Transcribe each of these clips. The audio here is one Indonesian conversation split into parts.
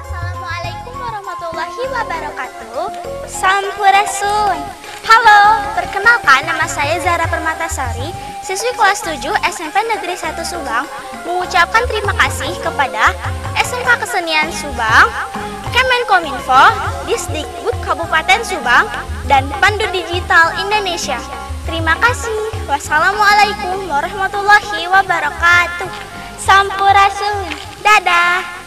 Assalamualaikum warahmatullahi wabarakatuh. Sampurasun. Halo, perkenalkan nama saya Zara Permatasari, siswi kelas 7 SMP Negeri 1 Subang, mengucapkan terima kasih kepada SMK Kesenian Subang, Kemenkominfo, Disdikbud Kabupaten Subang, dan Pandu Digital Indonesia. Terima kasih. Wassalamualaikum warahmatullahi wabarakatuh. Sampurasun. Dadah.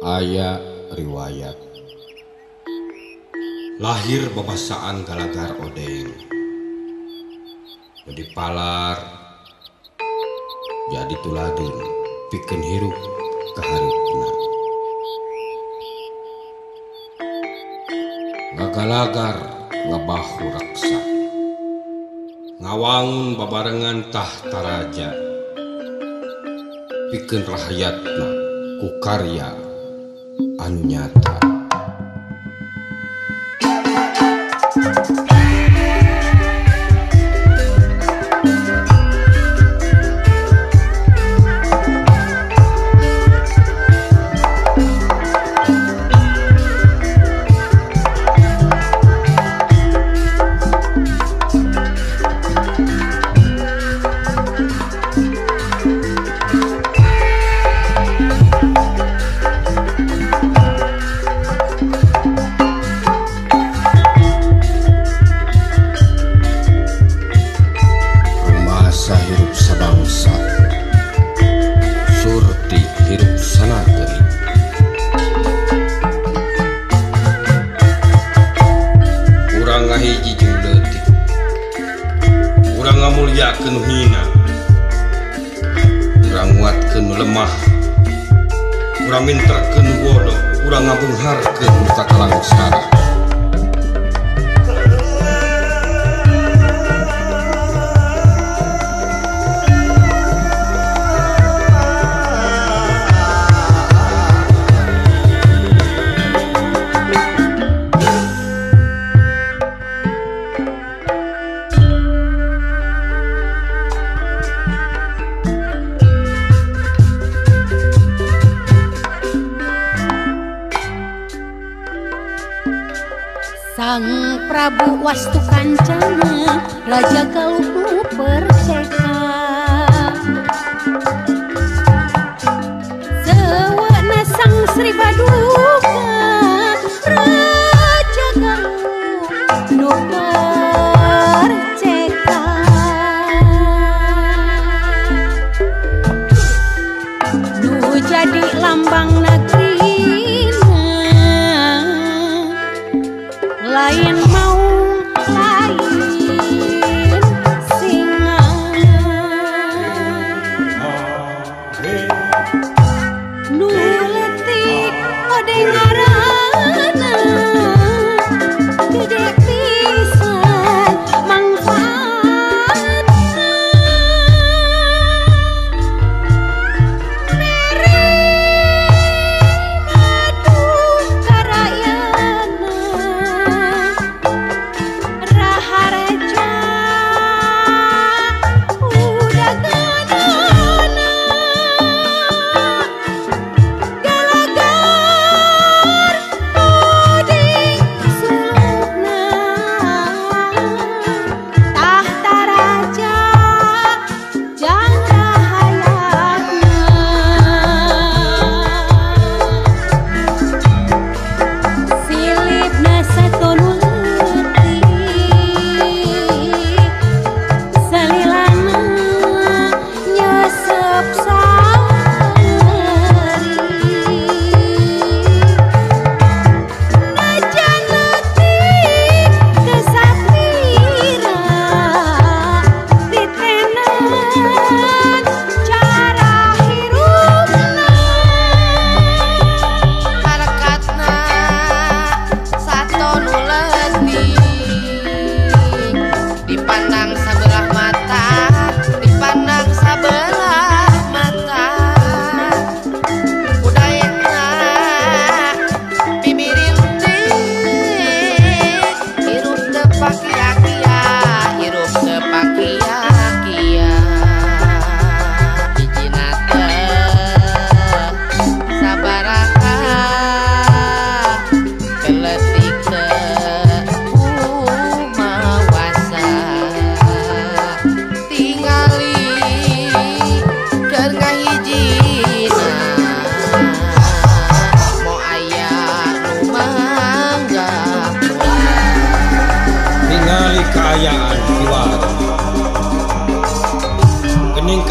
Aya riwayat. Lahir babasaan galagar odeng jadi palar jadi tuladun pikeun hirup kaharupna ngagalagar ngabahu raksa. Ngawangun babarengan tahta raja pikeun rakyatna ku karya anu nyata. urang mintraken wodo urang ngabungharken muka kalang sana Wastu Kancana Raja Galuh Perseka Sewana Sang Sri Paduka nu leti odengah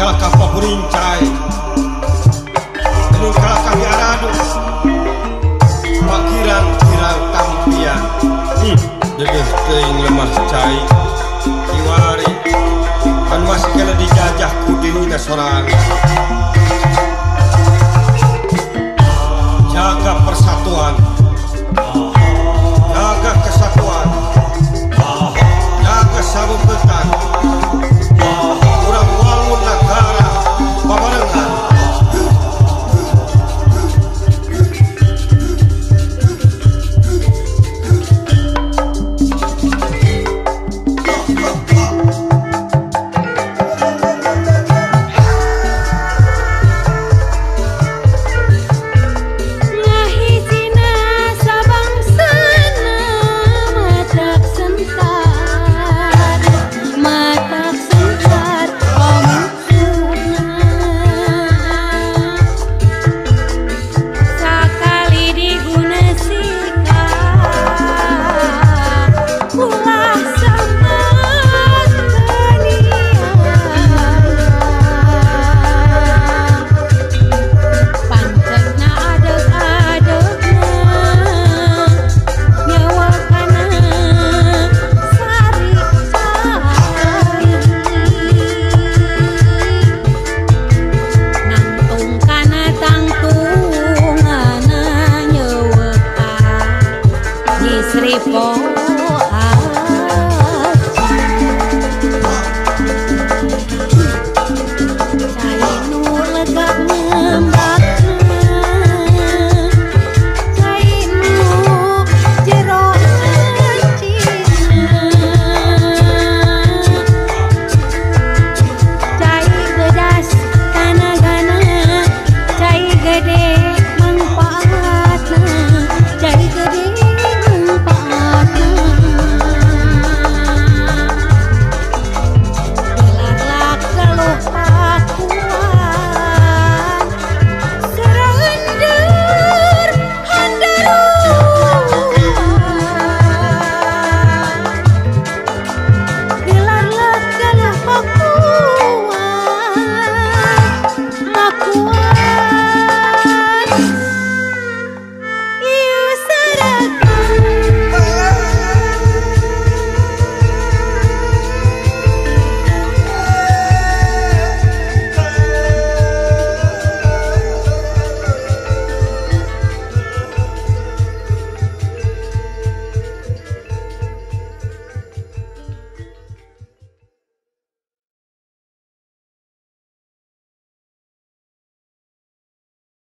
kalakah pahurin cai Tenung kalakah diaradu Pakiran kirang tampian Hmm, dedeh teing lemah cai Iwari Kan masih kena dijajah ku dirinya sorang.